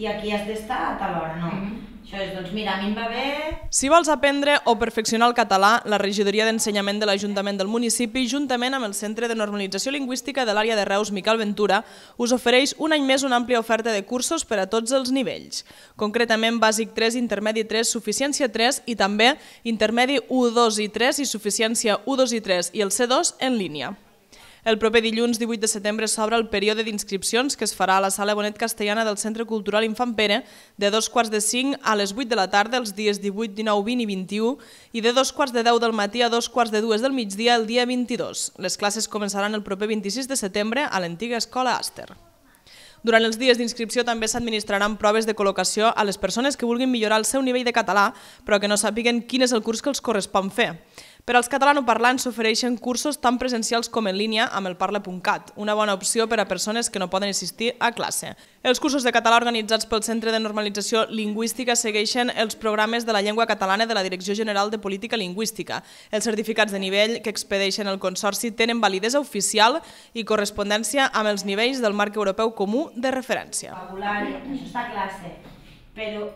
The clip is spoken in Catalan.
i aquí has d'estar a tal hora, no. Mm -hmm. Això és, doncs mira, a mi em va bé... Si vols aprendre o perfeccionar el català, la Regidoria d'Ensenyament de l'Ajuntament del municipi, juntament amb el Centre de Normalització Lingüística de l'àrea de Reus Miquel Ventura, us ofereix un any més una àmplia oferta de cursos per a tots els nivells. Concretament, bàsic 3, intermedi 3, suficiència 3 i també intermedi 1, 2 i 3 i suficiència 1, 2 i 3 i el C2 en línia. El proper dilluns 18 de setembre s'obre el període d'inscripcions que es farà a la Sala Bonet Castellana del Centre Cultural Infant Pere de dos quarts de cinc a les 8 de la tarda els dies 18, 19, 20 i 21 i de dos quarts de 10 del matí a dos quarts de dues del migdia el dia 22. Les classes començaran el proper 26 de setembre a l'antiga Escola Aster. Durant els dies d'inscripció també s'administraran proves de col·locació a les persones que vulguin millorar el seu nivell de català però que no sàpiguen quin és el curs que els correspon fer. Per als catalanoparlants s'ofereixen cursos tant presencials com en línia amb el Parla.cat, una bona opció per a persones que no poden assistir a classe. Els cursos de català organitzats pel Centre de Normalització Lingüística segueixen els programes de la llengua catalana de la Direcció General de Política Lingüística. Els certificats de nivell que expedeixen el Consorci tenen validesa oficial i correspondència amb els nivells del marc europeu comú de referència. Vocabulari, classe, però.